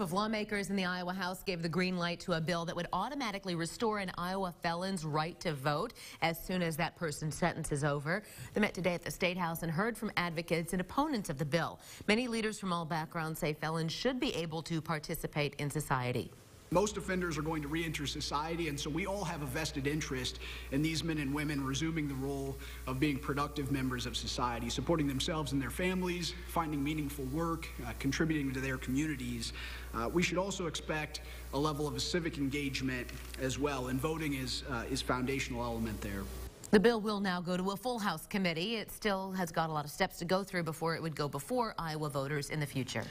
of lawmakers in the Iowa House gave the green light to a bill that would automatically restore an Iowa felon's right to vote as soon as that person's sentence is over. They met today at the State House and heard from advocates and opponents of the bill. Many leaders from all backgrounds say felons should be able to participate in society. Most offenders are going to reenter society, and so we all have a vested interest in these men and women resuming the role of being productive members of society, supporting themselves and their families, finding meaningful work, uh, contributing to their communities. Uh, we should also expect a level of civic engagement as well, and voting is, uh, is foundational element there. The bill will now go to a full House committee. It still has got a lot of steps to go through before it would go before Iowa voters in the future.